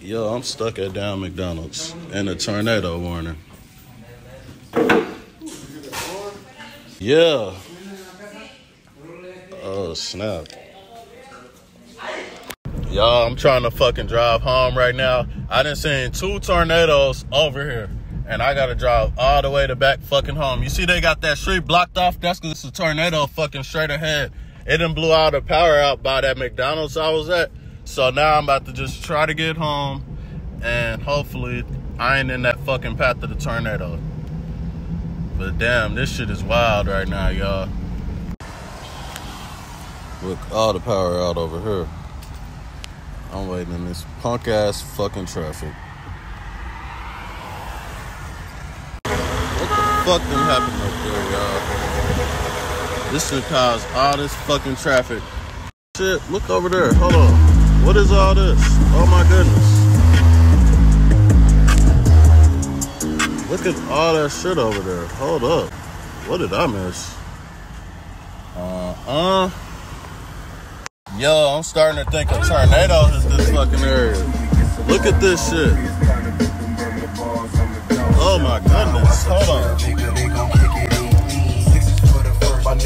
Yo, I'm stuck at down McDonald's in a tornado warning. Yeah. Oh, snap. Y'all, I'm trying to fucking drive home right now. I done seen two tornadoes over here. And I gotta drive all the way to back fucking home. You see they got that street blocked off? That's cause it's a tornado fucking straight ahead. It done blew all the power out by that McDonald's I was at. So now I'm about to just try to get home and hopefully I ain't in that fucking path of the tornado. But damn, this shit is wild right now, y'all. Look, all the power out over here. I'm waiting in this punk ass fucking traffic. What the fuck done happened up there, y'all? This should cause all this fucking traffic. Shit, look over there. Hold on. What is all this? Oh my goodness. Look at all that shit over there. Hold up. What did I miss? Uh-uh. Yo, I'm starting to think a tornado hit this fucking area. Look at this shit. Oh my goodness. Hold on.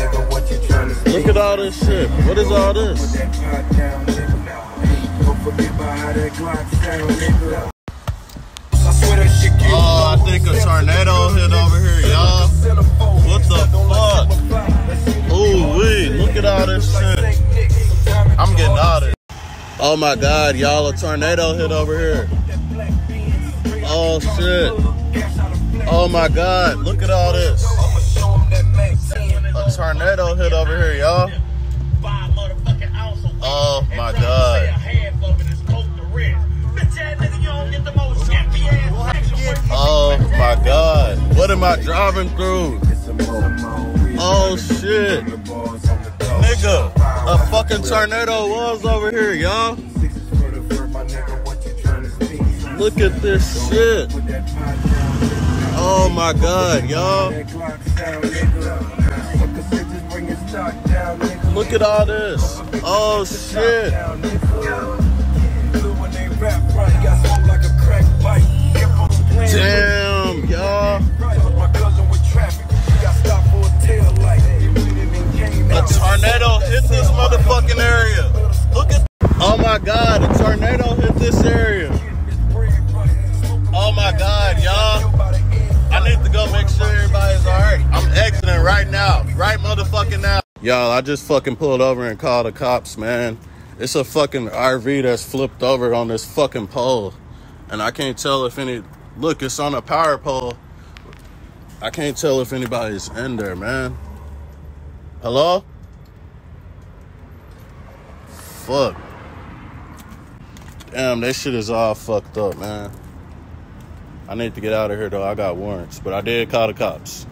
Look at all this shit. What is all this? Oh, I think a tornado hit over here, y'all. What the fuck? Ooh, wee, look at all this shit. I'm getting out of it. Oh my god, y'all, a tornado hit over here. Oh shit. Oh my god, look at all this. A tornado hit over here, y'all. Oh, oh my god. Oh my god. What am I driving through? Oh shit. Nigga, a fucking tornado was over here, y'all. Look at this shit. Oh my god, y'all. Look at all this. Oh shit. Damn, y'all. A tornado hit this motherfucking area. Look at. Oh my god, a tornado hit this area. Oh my god, y'all. I need to go make sure everybody's alright. I'm exiting right now. Right motherfucking now. Y'all, I just fucking pulled over and called the cops, man. It's a fucking RV that's flipped over on this fucking pole. And I can't tell if any. Look, it's on a power pole. I can't tell if anybody's in there, man. Hello? Fuck. Damn, that shit is all fucked up, man. I need to get out of here though. I got warrants, but I did call the cops.